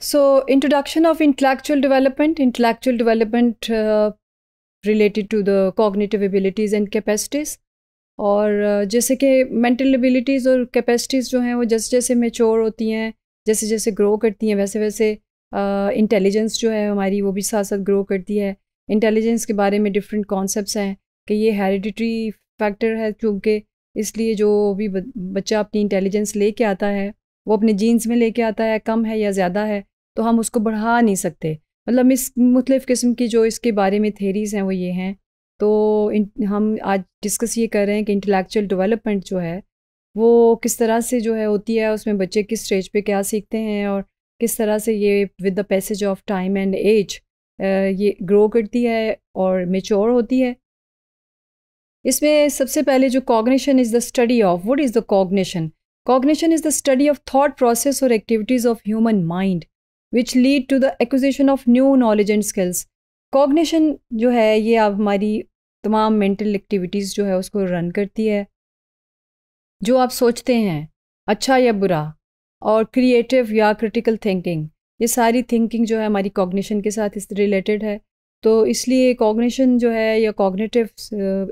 So, introduction of intellectual development, intellectual development uh, related to the cognitive abilities and capacities. और uh, जैसे कि mental abilities और capacities जो हैं वो जैसे जैसे मेच्योर होती हैं जैसे जैसे ग्रो करती हैं वैसे वैसे इंटेलिजेंस uh, जो है हमारी वो भी साथ साथ ग्रो करती है इंटेलिजेंस के बारे में डिफरेंट कॉन्सेप्ट्स हैं कि ये हेरिडिटरी फैक्टर है क्योंकि इसलिए जो भी बच्चा अपनी इंटेलिजेंस लेके आता है वो अपने जीन्स में लेके आता है कम है या ज़्यादा है तो हम उसको बढ़ा नहीं सकते। मतलब इस मुख्तलिफ़ किस्म की जो इसके बारे में थेरीज़ हैं, वो ये हैं। तो हम आज डिस्कस ये कर रहे हैं कि इंटेलेक्चुअल डेवलपमेंट जो है, वो किस तरह से जो है होती है, उसमें बच्चे किस स्टेज पे क्या सीखते हैं और किस तरह से ये with the passage of time and age ये ग्रो करती है और मेच्योर होती है। इसमें सबसे पहले जो cognition is the study of what is the cognition cognition is the study of thought process और activities of human mind which lead to the acquisition of new knowledge and skills cognition जो है, ये अब हमारी तमाम mental activities जो है, उसको रन करती है। जो आप सोचते हैं अच्छा या बुरा, और क्रिएटिव या क्रिटिकल थिंकिंग ये सारी थिंकिंग जो है, हमारी कॉग्निशन के साथ इस रिलेटेड है। तो इसलिए कॉग्निशन जो है, या कॉग्निटिव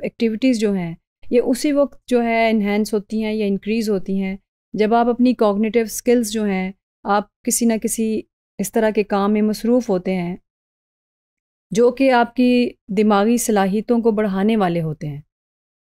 एक्टिविटीज़ जो हैं, ये उसी वक्त जो है इन्हेंस होती हैं या इंक्रीज़ होती हैं। जब आप अपनी कॉग्निटिव स्किल्स जो हैं, आप किसी ना किसी इस तरह के काम में मसरूफ़ होते हैं, जो कि आपकी दिमागी सलाहियतों को बढ़ाने वाले होते हैं।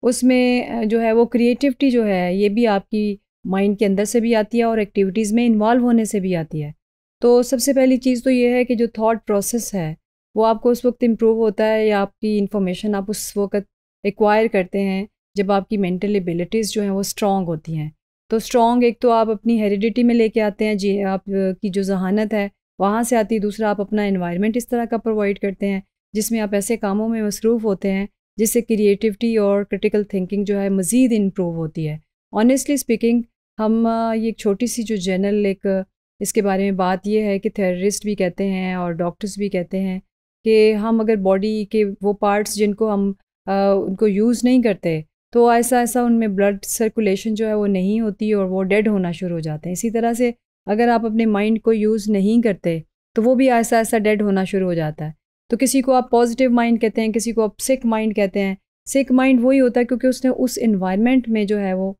उसमें जो है वो क्रिएटिविटी जो है, ये भी आपकी माइंड के अंदर से भी आती है और एक्टिविटीज़ में इन्वॉल्व होने से भी आती है। तो सबसे पहली चीज़ तो ये है कि जो थाट प्रोसेस है, वो आपको उस वक्त इम्प्रूव होता है या आपकी इंफॉर्मेशन आप उस वक्त एक्वायर करते हैं, जब आपकी मेंटल एबिलिटीज़ जो हैं वो स्ट्रॉन्ग होती हैं। तो स्ट्रॉन्ग एक तो आप अपनी हेरिडिटी में लेके आते हैं, जी, आप की जो जहानत है वहाँ से आती दूसरा आप अपना इन्वायरमेंट इस तरह का प्रोवाइड करते हैं जिसमें आप ऐसे कामों में मसरूफ़ होते हैं जिससे क्रिएटिविटी और क्रिटिकल थिंकिंग जो है मज़ीद इम्प्रूव होती है। ऑनेस्टली स्पीकिंग हम ये एक छोटी सी जो जनरल एक इसके बारे में बात यह है कि थेररिस्ट भी कहते हैं और डॉक्टर्स भी कहते हैं कि हम अगर बॉडी के वो पार्ट्स जिनको हम आ, उनको यूज़ नहीं करते तो ऐसा ऐसा उनमें ब्लड सर्कुलेशन जो है वो नहीं होती और वो डेड होना शुरू हो जाते हैं। इसी तरह से अगर आप अपने माइंड को यूज़ नहीं करते तो वो भी ऐसा ऐसा डेड होना शुरू हो जाता है। तो किसी को आप पॉजिटिव माइंड कहते हैं, किसी को आप सिक माइंड कहते हैं। सिक माइंड वही होता है क्योंकि उसने उस इन्वायरमेंट में जो है वो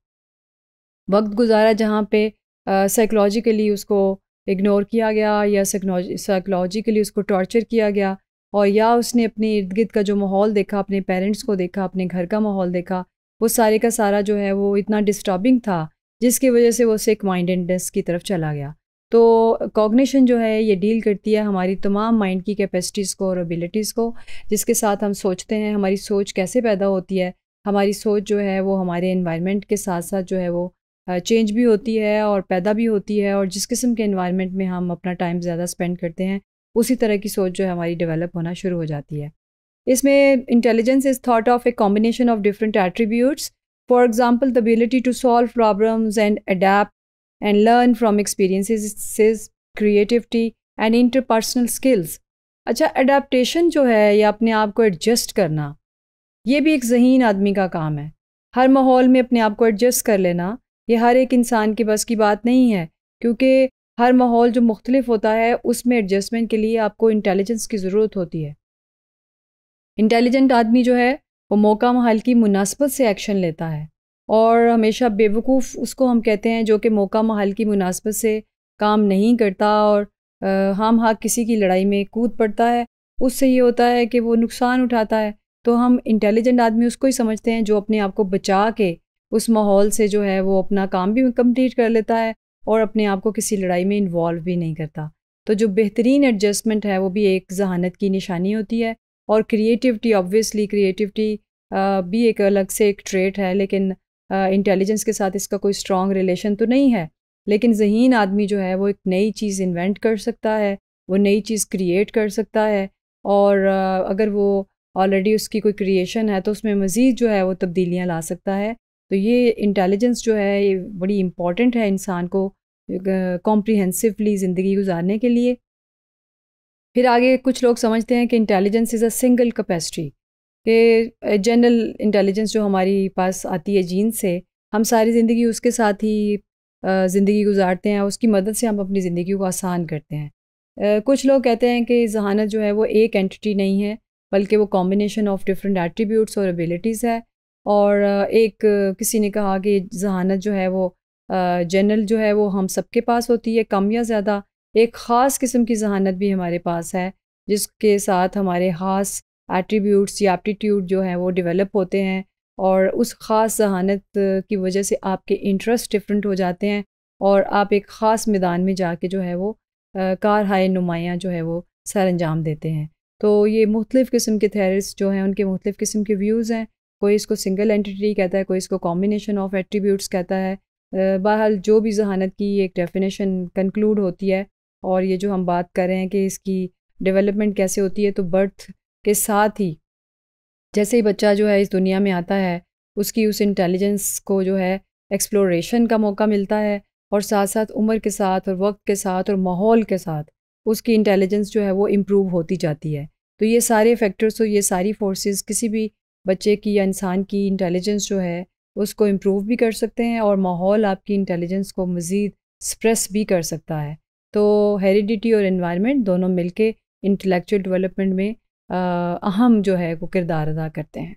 वक्त गुजारा जहाँ पे साइकोलॉजिकली उसको इग्नोर किया गया या साइकोलॉजिकली उसको टॉर्चर किया गया और या उसने अपने इर्द गिर्द का जो माहौल देखा, अपने पेरेंट्स को देखा, अपने घर का माहौल देखा, वो सारे का सारा जो है वो इतना डिस्टर्बिंग था जिसकी वजह से वो सिक माइंडेडनेस की तरफ़ चला गया। तो कॉग्निशन जो है, ये डील करती है हमारी तमाम माइंड की कैपेसिटीज़ को और एबिलिटीज़ को, जिसके साथ हम सोचते हैं, हमारी सोच कैसे पैदा होती है, हमारी सोच जो है वो हमारे इन्वायरमेंट के साथ साथ जो है वो चेंज भी होती है और पैदा भी होती है और जिस किस्म के इन्वायरमेंट में हम अपना टाइम ज़्यादा स्पेंड करते हैं, उसी तरह की सोच जो है हमारी डेवलप होना शुरू हो जाती है। इसमें intelligence is thought of a combination of different attributes for example the ability to solve problems and adapt and learn from experiences creativity and interpersonal skills अच्छा अडेप्टशन जो है, या अपने आप को एडजस्ट करना, ये भी एक जहीन आदमी का काम है। हर माहौल में अपने आप को एडजस्ट कर लेना, ये हर एक इंसान के बस की बात नहीं है, क्योंकि हर माहौल जो मुख्तलिफ़ होता है, उसमें एडजस्टमेंट के लिए आपको इंटेलिजेंस की ज़रूरत होती है। इंटेलिजेंट आदमी जो है वो मौका महल की मुनासबत से एक्शन लेता है। और हमेशा बेवकूफ़ उसको हम कहते हैं जो कि मौका महल की मुनासबत से काम नहीं करता और हम हाँ किसी की लड़ाई में कूद पड़ता है। उससे ये होता है कि वो नुकसान उठाता है। तो हम इंटेलिजेंट आदमी उसको ही समझते हैं जो अपने आप को बचा के उस माहौल से जो है वो अपना काम भी कंप्लीट कर लेता है और अपने आप को किसी लड़ाई में इन्वॉल्व भी नहीं करता। तो जो बेहतरीन एडजस्टमेंट है वो भी एक जहानत की निशानी होती है। और क्रिएटिविटी ऑब्वियसली क्रिएटिविटी भी एक अलग से एक ट्रेट है, लेकिन इंटेलिजेंस के साथ इसका कोई स्ट्रॉन्ग रिलेशन तो नहीं है। लेकिन जहीन आदमी जो है, वो एक नई चीज़ इन्वेंट कर सकता है, वो नई चीज़ क्रिएट कर सकता है और अगर वो ऑलरेडी उसकी कोई क्रिएशन है तो उसमें मज़ीद जो है, वो तब्दीलियाँ ला सकता है। तो ये इंटेलिजेंस जो है, ये बड़ी इंपॉर्टेंट है इंसान को कॉम्प्रीहेंसिवली ज़िंदगी गुजारने के लिए। फिर आगे कुछ लोग समझते हैं कि intelligence is a single capacity कि जनरल इंटेलिजेंस जो हमारी पास आती है जीन से, हम सारी ज़िंदगी उसके साथ ही ज़िंदगी गुजारते हैं, उसकी मदद से हम अपनी ज़िंदगी को आसान करते हैं। कुछ लोग कहते हैं कि जहानत जो है वो एक एंटिटी नहीं है, बल्कि वो कॉम्बिनेशन ऑफ़ डिफरेंट एट्रीब्यूट्स और एबिलिटीज़ है। और एक, किसी ने कहा कि जहानत जो है वो जनरल जो है वो हम सबके पास होती है, कम या ज़्यादा एक ख़ास किस्म की जहानत भी हमारे पास है, जिसके साथ हमारे ख़ास एट्रीब्यूट्स या एप्टीट्यूड जो है वो डेवलप होते हैं और उस ख़ास जहानत की वजह से आपके इंटरेस्ट डिफरेंट हो जाते हैं और आप एक ख़ास मैदान में जाके जो है वो कार हाय नुमायाँ जो है वो सर अंजाम देते हैं। तो ये मुख्तफ़ किस्म के थेरिस्ट जो हैं, उनके मुख्तलिफ़ किस्म के व्यूज़ हैं। कोई इसको सिंगल एंटिटी कहता है, कोई इसको कॉम्बिनेशन ऑफ़ एट्रीब्यूट्स कहता है। बहरहाल जो भी जहानत की एक डेफिनेशन कंक्लूड होती है और ये जो हम बात कर रहे हैं कि इसकी डेवलपमेंट कैसे होती है तो बर्थ के साथ ही जैसे ही बच्चा जो है इस दुनिया में आता है, उसकी उस इंटेलिजेंस को जो है एक्सप्लोरेशन का मौका मिलता है और साथ साथ उम्र के साथ और वक्त के साथ और माहौल के साथ उसकी इंटेलिजेंस जो है वो इम्प्रूव होती जाती है। तो ये सारे फैक्टर्स और ये सारी फोर्सेस किसी भी बच्चे की या इंसान की इंटेलिजेंस जो है, उसको इम्प्रूव भी कर सकते हैं और माहौल आपकी इंटेलिजेंस को मज़ीद स्प्रेस भी कर सकता है। तो हेरिडिटी और इन्वायरमेंट दोनों मिलके इंटेलेक्चुअल डेवलपमेंट में अहम जो है वो किरदार अदा करते हैं।